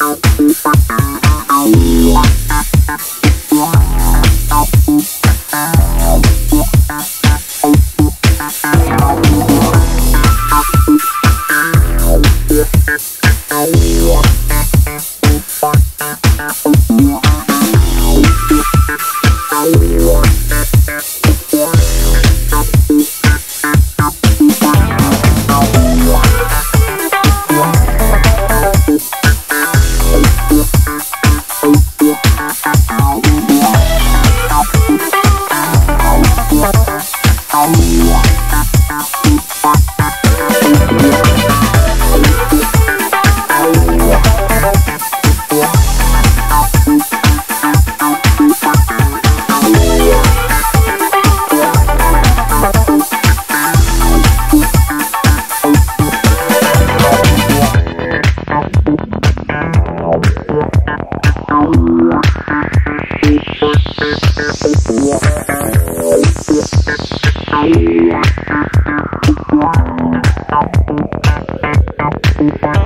Outro Tchau. Thank you.